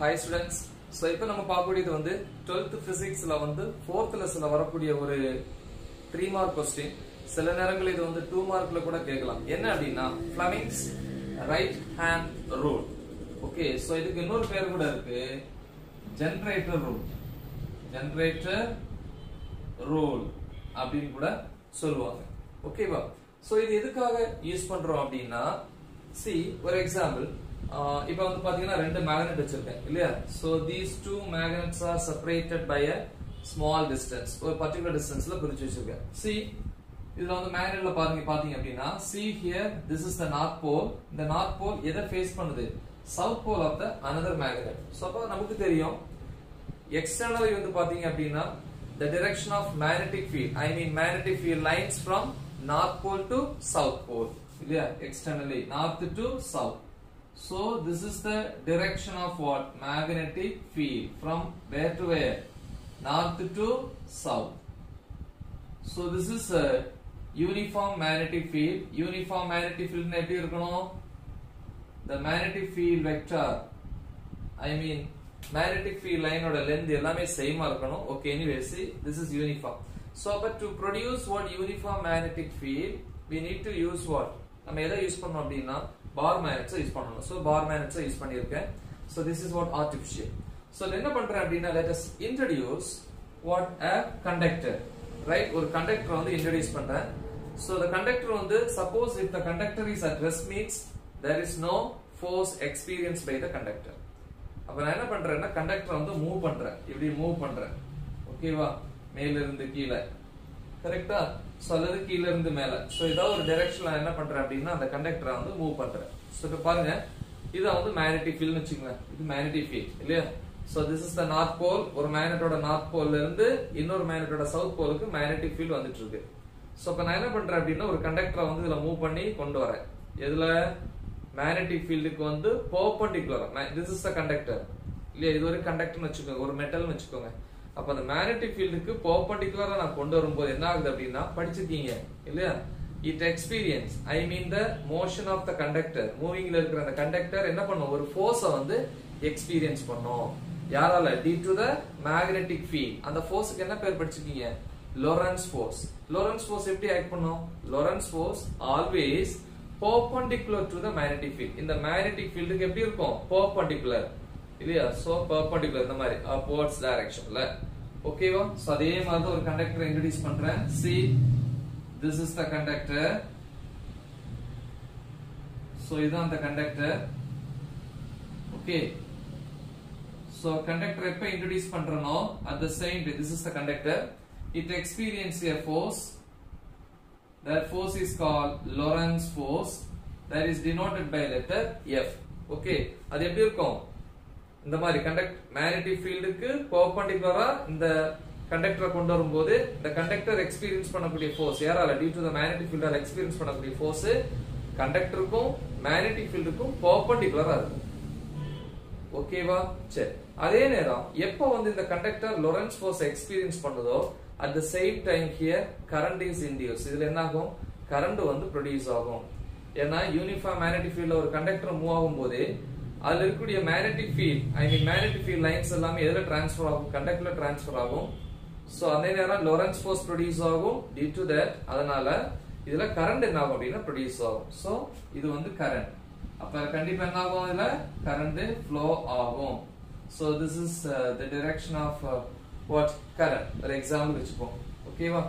Hi students so இப்போ நம்ம பார்க்கக்கூடியது வந்து டுவெல்த் ஃபிசிக்ஸில் வந்து ஃபோர்த் லெசன்ல வரக்கூடிய ஒரு த்ரீ மார்க் கொஸ்டின் சில நேரங்களில் இது வந்து டூ மார்க்கில் கூட கேட்கலாம். என்ன அப்படின்னா Fleming's right hand rule okay so இதுக்கு இன்னொரு பேர் கூட இருக்கு. ஜென்ரேட்டர் ரூல் ஜென்ரேட்டர் ரூல் அப்படின்னு கூட சொல்லுவாங்க. ஓகேவா ஸோ இது எதுக்காக யூஸ் பண்றோம் அப்படின்னா சி ஒரு எக்ஸாம்பிள் இப்போ வந்து பாத்தீங்கன்னா ரெண்டு மேக்னெட் வச்சிருக்கேன் இல்லையா? So these two magnets are separated by a small distance ஒரு பர்டிகுலர் டிஸ்டன்ஸ்ல பிரிச்சு வச்சிருக்கேன். சி இதுல வந்து மேக்னெட்ல பாருங்க பாத்தீங்க அப்படின்னா see here this is the north pole இந்த நார்த் போல் எதை ஃபேஸ் பண்ணுது? South pole of the another magnet so அப்ப நமக்கு தெரியும் எக்ஸ்டர்னலி வந்து பாத்தீங்க அப்படின்னா the direction of magnetic field I mean magnetic field lines from north pole to south pole இல்லையா? Externally north to south so this is the direction of what magnetic field from where to where north to south so this is a uniform magnetic field uniform magnetic field னா எப்படி இருக்கணும் the magnetic field vector i mean magnetic field லைனோட length எல்லாமே சேமா இருக்கணும் okay anyways this is uniform so அப்ப to produce what uniform magnetic field we need to use what நம்ம எதை use பண்ணோம் அப்படின்னா பார் மேக்னெட்ஸ் யூஸ் பண்ணணும். ஸோ பார் மேனட்ஸை யூஸ் பண்ணியிருக்கேன். So this is what artificial so என்ன பண்றேன் அப்படின்னா let introduce what a conductor right ஒரு கண்டக்டர் வந்து இன்ட்ரடியூஸ் பண்றேன். ஸோ த கண்டக்டர் வந்து suppose if the conductor is at rest means there is no experience by the the அப்போ அப்ப நான் என்ன பண்றேன்னா கண்டக்டர் வந்து மூவ் பண்றேன். இப்படி மூவ் பண்றேன். ஓகேவா மேல இருந்து கீழே. கரெக்டா சோ அல்லது கீழ இருந்து மேல. சோ ஏதாவது ஒரு டைரக்ஷன்ல என்ன பண்றேன் அப்படின்னா அந்த கண்டக்டரை வந்து மூவ் பண்றேன். ஸோ இப்போ பாருங்க இதை வந்து மேக்னெட்டிக் ஃபீல்ட்னு வச்சுக்கோங்க இது மேக்னெட்டிக் ஃபீல்ட் இல்லையா? So this is the north pole ஒரு மேக்னெட்டோட நார்த் போல்ல இருந்து இன்னொரு மேக்னெட்டோட சவுத் போலுக்கு மேக்னெட்டிக் ஃபீல் வந்துட்டு இருக்கு. சோ இப்ப நான் என்ன பண்றேன் அப்படின்னா ஒரு கண்டக்டரை வந்து இதுல மூவ் பண்ணி கொண்டு வரேன். எதுல? மேக்னெட்டிக் ஃபீல்டுக்கு வந்து perpendicular this is the conductor இல்லையா? இது ஒரு கண்டக்டர்னு வச்சுக்கோங்க. ஒரு மெட்டல்னு வச்சுக்கோங்க. அப்ப அந்த மேக்னெட்டிக் ஃபீல்டுக்கு பர்பண்டிகுலரா நான் கொண்டு வரும்போது என்ன ஆகுது அப்படின்னா படிச்சிருக்கீங்க இல்லையா? It experience I mean the motion of the conductor மூவிங்ல இருக்கிற அந்த கண்டக்டர் என்ன பண்ணும்? ஒரு ஃபோர்ஸ வந்து எக்ஸ்பீரியன்ஸ் பண்ணும். யாரால? Due to the magnetic field அந்த ஃபோர்ஸுக்கு என்ன பேர் படிச்சிருக்கீங்க? லொரன்ஸ் ஃபோர்ஸ் லொரன்ஸ் ஃபோர்ஸ் எப்படி ஆக்ட் பண்ணும்? Lorentz force always perpendicular to the magnetic field இந்த மேக்னெட்டிக் ஃபீல்டுக்கு எப்படி இருக்கும்? பர்பண்டிகுலர் இல்லையா? சோ பர்பண்டிகுலர் இந்த மாதிரி upwards டைரக்ஷன்ல ஓகேவா சோ அதே மாதிரி ஒரு கண்டக்டர் இன்ட்ரோடியூஸ் பண்றேன் see this is the conductor so இதுதான் அந்த கண்டக்டர் ஓகே சோ கண்டக்டர் எப்ப introduce பண்றனோ at the same this is the conductor it experience a force that force is call Lorentz force that is denoted by letter F okay அது எப்படி இருக்கும் இந்த மாதிரி conduct magnetic ஃபீல்டுக்கு பர்பண்டிகுலரா இந்த கண்டக்டரை கொண்டு வரும்போது இந்த கண்டக்டர் எக்ஸ்பீரியன்ஸ் பண்ணக்கூடிய ஃபோர்ஸ் யாரால டியூ டு த மேக்னெட்டிக் ஃபீல்டால் எக்ஸ்பீரியன்ஸ் பண்ணக்கூடிய ஃபோர்ஸ் கண்டக்டருக்கும் மேக்னெட்டிக் ஃபீல்டுக்கும் பர்பண்டிகுலரா இருக்கும் ஓகேவா சரி. அதே நேரம் எப்போ வந்து இந்த கண்டக்டர் லொரன்ஸ் ஃபோர்ஸ் எக்ஸ்பீரியன்ஸ் பண்ணுதோ at the same time here current is induce இதுல என்ன ஆகும் கரண்ட் வந்து ப்ரொடியூஸ் ஆகும். ஏன்னா யூனிஃபார்ம் மேக்னெட்டிக் ஃபீல்ட்ல ஒரு கண்டக்டர் மூவ் ஆகும் போது அதுல இருக்கக்கூடிய magnetic field I mean magnetic field lines எல்லாமே எதுல டிரான்ஸ்ஃபர் ஆகும்? கண்டக்டர்ல டிரான்ஸ்ஃபர் ஆகும். சோ அதே நேரம் லொரன்ஸ் ஃபோர்ஸ் ப்ரொடியூஸ் ஆகும். டியூ டு தட் அதனால இதுல கரண்ட் என்ன ஆகும் அப்படின்னா ப்ரொடியூஸ் ஆகும். சோ இது வந்து கரண்ட் அப்ப கண்டிப்பா என்ன ஆகும் இதுல கரண்ட் ஃப்ளோ ஆகும். So this is the direction of what current ஒரு எக்ஸாம்பிள் வச்சுப்போம். ஓகேவா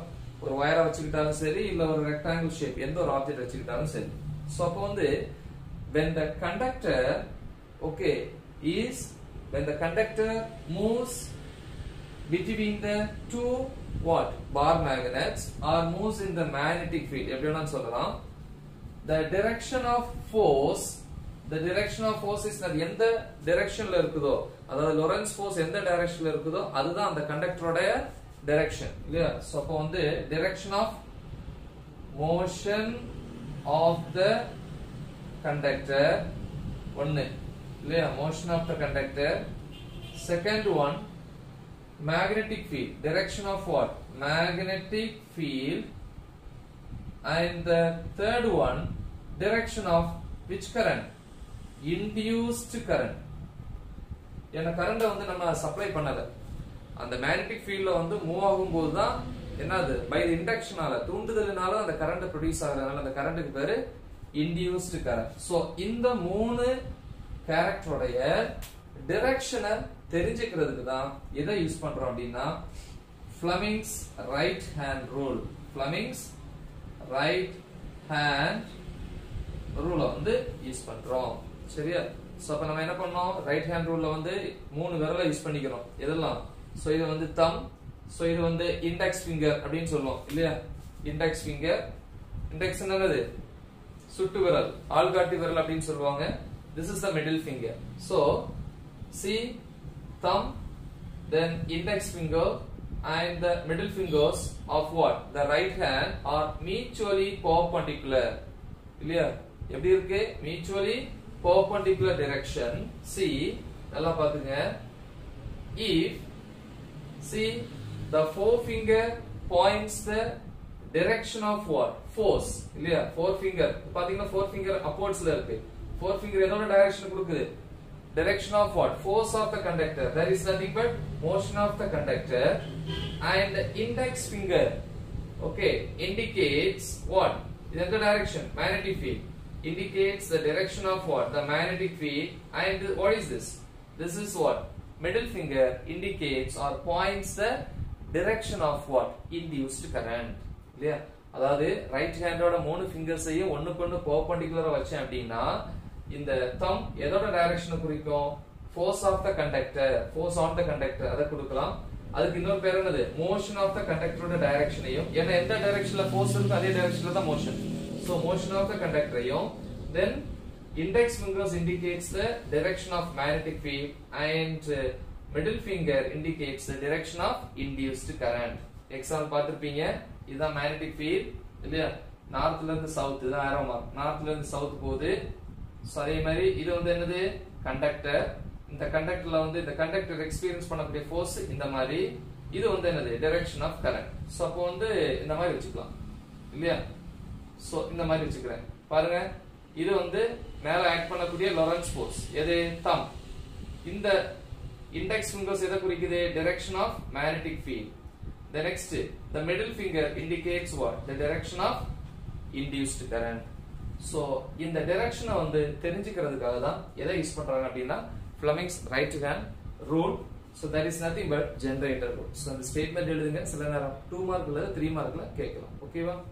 ஒரு ஒயரை வச்சுக்கிட்டாலும் சரி இல்ல ஒரு ரெக்டாங்கிள் ஷேப் எந்த ஒரு ஆப்ஜெக்ட் வச்சுக்கிட்டாலும் சரி. சோ அப்போ வந்து when the conductor okay is when the conductor moves between the two what bar magnets or moves in the magnetic field எப்படி வேணாலும் சொல்லலாம் the direction of force the direction of force is that எந்த directionல இருக்குதோ அதாவது Lorentz force எந்த directionல இருக்குதோ அதுதான் அந்த கண்டக்டரோட direction இல்லையா சோ அப்போ வந்து direction of motion of the conductor ஒன்னு இல்லையா? Motion of the conductor second one magnetic field. Direction of what? Magnetic field. And the third one direction of which current? Induced current. ஏன்னா கரண்ட வந்து நம்ம supply பண்ணல. அந்த magnetic ஃபீல்ட்ல வந்து move ஆகும்போது தான் என்னது? பை இண்டக்ஷனால தூண்டுதலினால அந்த கரண்ட் ப்ரொடியூஸ் ஆகுறதுனால அந்த கரண்ட்டுக்கு பேரு இன்டியூஸ்டு கரண்ட் ஸோ இந்த மூணு கேரக்டருடைய டிரெக்ஷனை தெரிஞ்சுக்கிறதுக்கு தான் எதை யூஸ் பண்றோம் அப்படின்னா Fleming's right hand rule Fleming's right hand ரூலை வந்து யூஸ் பண்றோம். சரியா? சோ அப்ப நம்ம என்ன பண்ணோம்? ரைட் ஹேண்ட் ரூல்ல வந்து மூணு விரலை யூஸ் பண்ணிக்கிறோம். எதெல்லாம்? சோ இது வந்து தம் சோ இது வந்து இண்டெக்ஸ் ஃபிங்கர் அப்படின்னு சொல்லுவோம். இல்லையா? இண்டெக்ஸ் ஃபிங்கர் இண்டெக்ஸ் என்னது? சுட்டு விரல். ஆள்காட்டி விரல் அப்படின்னு சொல்லுவாங்க. this is the middle finger so see thumb then index finger and the middle fingers of what the right hand are mutually perpendicular இல்லையா எப்படி இருக்கு mutually perpendicular direction see நல்லா பாத்துங்க if see the forefinger points the direction of what force இல்லையா forefinger பாத்தீங்கன்னா forefinger upwardsல இருக்கு Forefinger எதோட direction கொடுக்குது direction of what force of the conductor there is nothing but motion of the conductor and the index finger okay indicates what in the direction magnetic field indicates the direction of what the magnetic field and what is this this is what middle finger indicates or points the direction of what induced current இல்லையா அதாவது right ஹேண்டோட மூணு ஃபிங்கர்ஸையும் ஒண்ணுக்கு ஒண்ணு பெர்பெண்டிகுலரா வச்சேன் அப்படின்னா இந்த தம் எதோட டைரக்ஷனை குறிக்கும்? Force of the conductor force on the conductor அதை கொடுக்கலாம். அதுக்கு இன்னொரு பேர் என்னது? மோஷன் ஆஃப் த கண்டக்டரோட டைரக்ஷனையும் ஏன்னா எந்த டைரக்ஷன்ல ஃபோர்ஸ் இருக்கு அதே டைரக்ஷன்ல தான் motion so motion of the கண்டக்டரையும் then index fingers indicates the direction of magnetic field and uh, middle finger indicates the direction of induced current. Example பார்த்திருப்பீங்க? இதுதான் மேக்னெட்டிக் ஃபீல்ட் இல்லையா? நார்த்ல இருந்து சவுத் இதான் ஆரோ மார்க் நார்த்ல இருந்து சவுத் போகுது. அதே மாதிரி இது வந்து என்னது? கண்டக்டர் இந்த கண்டக்டர்ல வந்து இந்த கண்டக்டர் எக்ஸ்பீரியன்ஸ் பண்ணக்கூடிய ஃபோர்ஸ் இந்த மாதிரி. இது வந்து என்னது? டைரக்ஷன் ஆஃப் கரண்ட் ஸோ அப்போ வந்து இந்த மாதிரி வச்சுக்கலாம். இல்லையா? ஸோ இந்த மாதிரி வச்சுக்கிறேன். பாருங்க. இது வந்து மேல ஆக்ட் பண்ணக்கூடிய லொரன்ஸ் ஃபோர்ஸ் எது? தம் இந்த இண்டெக்ஸ் ஃபிங்கர்ஸ் எதை குறிக்குது? Direction of magnetic field the next the middle finger indicates what? The direction of induced current. So இந்த டைரக்ஷனை வந்து தெரிஞ்சுக்கிறதுக்காக தான் எதை யூஸ் பண்றாங்க அப்படின்னா Fleming's right hand rule so that is nothing but generator rule so அந்த ஸ்டேட்மெண்ட் எழுதுங்க. சில நேரம் டூ மார்க்ல த்ரீ மார்க்ல கேட்கலாம். ஓகேவா